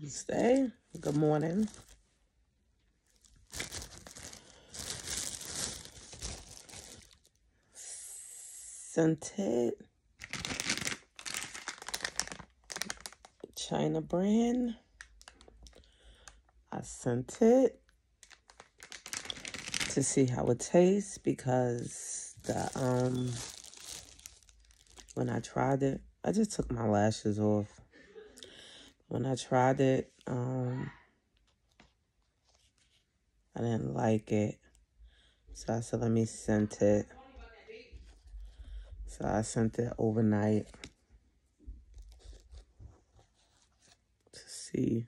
Tuesday. Good morning. Scented China brand. I sent it to see how it tastes because the um when I tried it, I just took my lashes off. When I tried it, um I didn't like it. So I said let me send it. So I sent it overnight to see.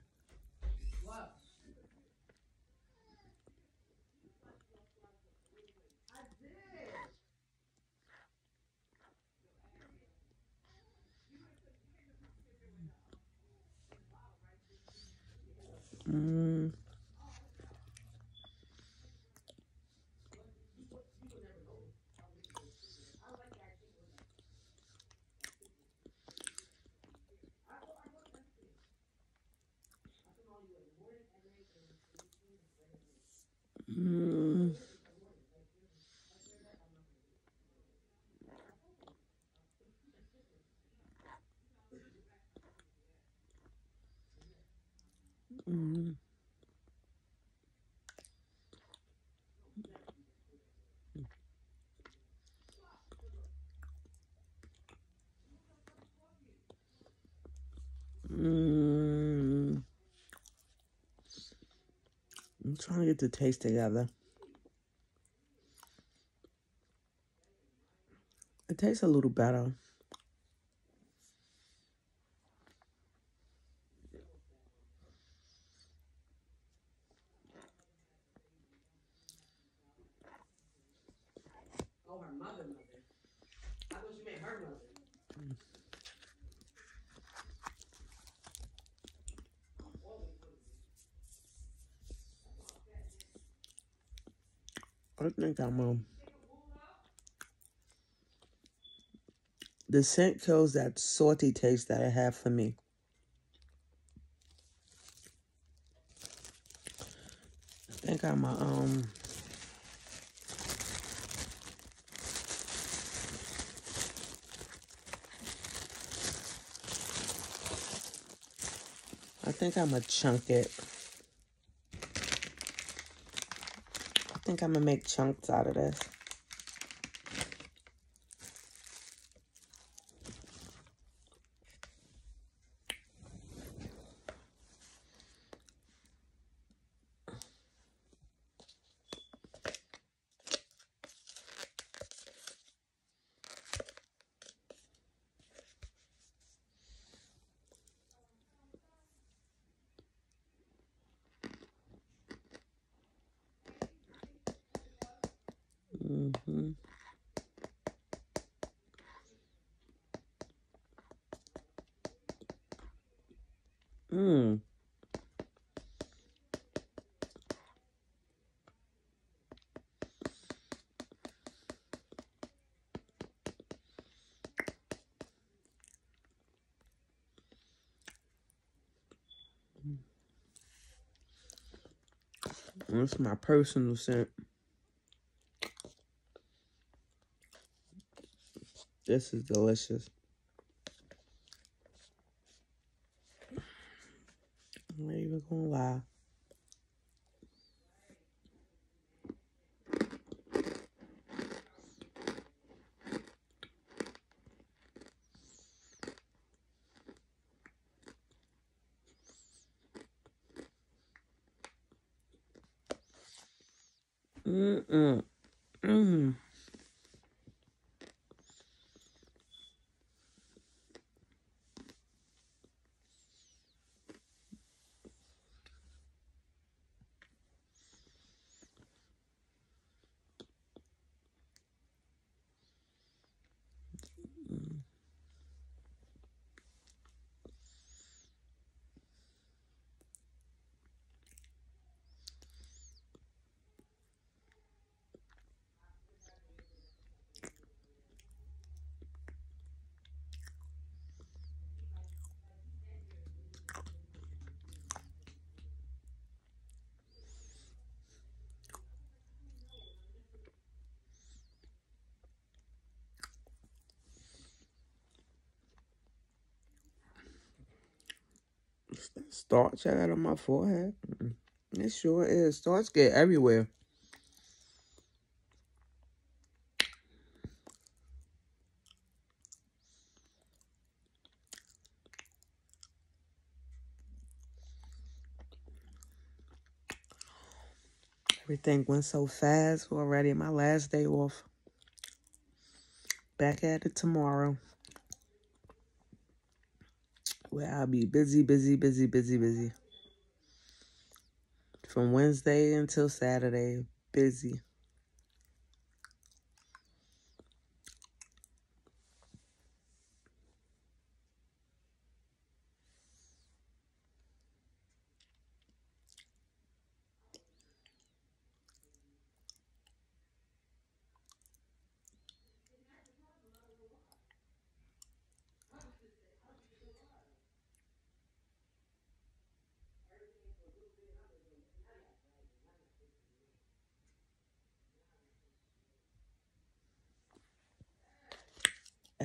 Mm, mm, mm. I'm trying to get the taste together. It tastes a little better. I think I'm um the scent kills that salty taste that I have for me. I think I'm a um I think I'm gonna chunk it. Think I'm gonna make chunks out of this. Mm. That's my personal scent. This is delicious. Mm-mm. Mm-hmm. Mm. Mm. Starch I got on my forehead. It sure is. Starch get everywhere. Everything went so fast already. My last day off. Back at it tomorrow. Where I'll be busy, busy, busy, busy, busy. From Wednesday until Saturday, busy.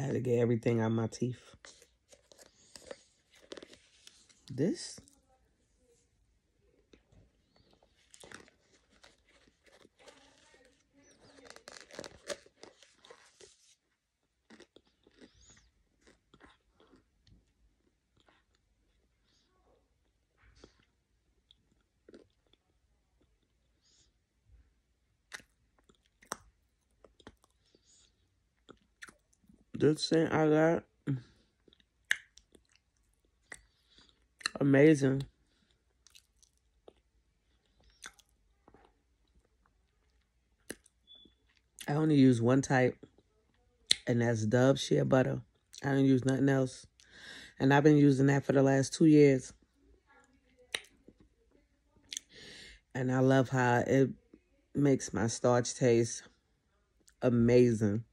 I had to get everything out my teeth. This? This thing I got. Amazing. I only use one type, and that's Dove Shea Butter. I don't use nothing else. And I've been using that for the last two years. And I love how it makes my starch taste amazing.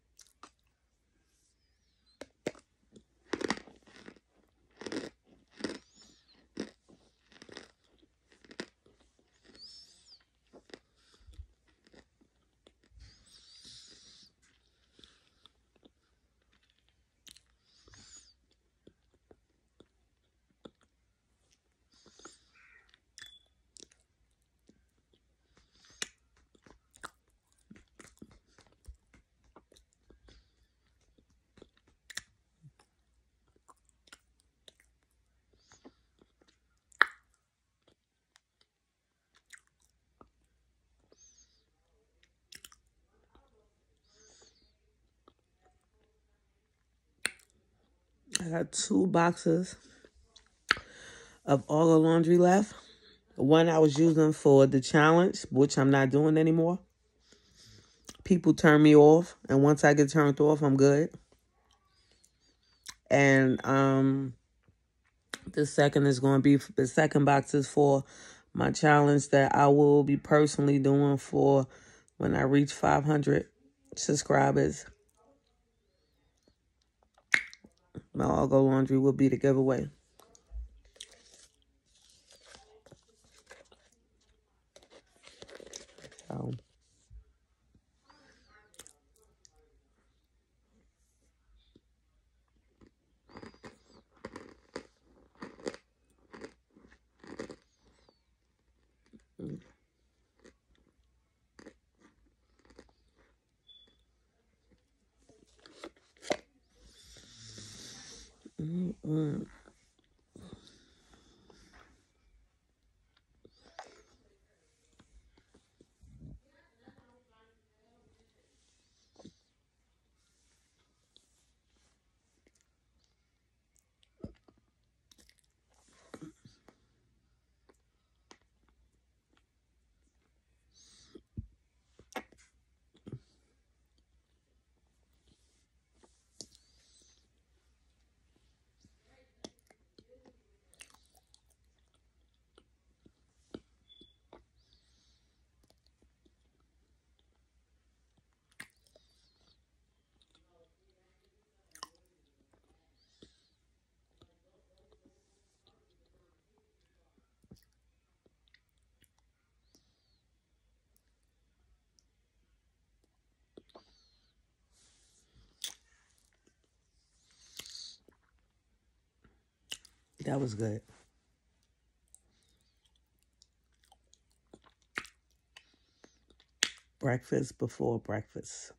I got two boxes of all the laundry left. One I was using for the challenge, which I'm not doing anymore. People turn me off, and once I get turned off, I'm good. And um, the second is going to be the second box is for my challenge that I will be personally doing for when I reach 500 subscribers. My Argo Laundry will be the giveaway. That was good. Breakfast before breakfast.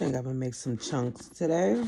Think I'm gonna make some chunks today.